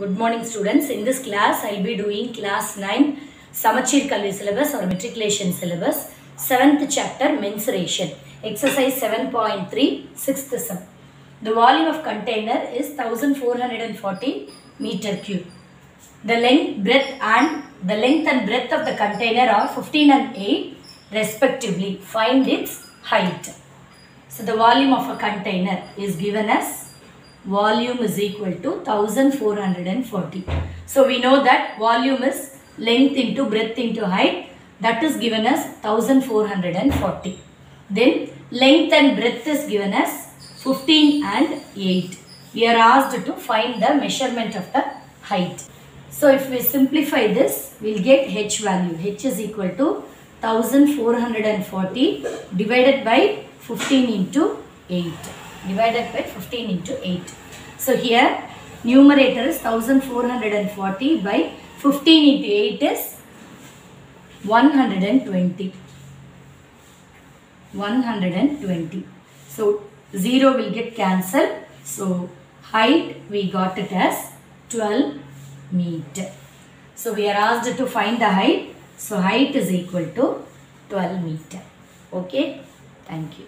Good morning students. In this class, I'll be doing class 9 Samacheer Kalvi syllabus or matriculation syllabus, 7th chapter mensuration, exercise 7.3, 6th sum. The volume of container is 1440 meter cube. The length, breadth and the length and breadth of the container are 15 and 8 respectively. Find its height. So the volume of a container is given as volume is equal to 1440. So we know that volume is length into breadth into height that is given as 1440. Then length and breadth is given as 15 and 8. We are asked to find the measurement of the height. So if we simplify this, we'll get h value. h is equal to 1440 divided by 15 into 8. Divided by 15 into 8. So here numerator is 1440 by 15 into 8 is 120. 120. So 0 will get cancelled. So height we got it as 12 meter. So we are asked to find the height. So height is equal to 12 meter. Okay. Thank you.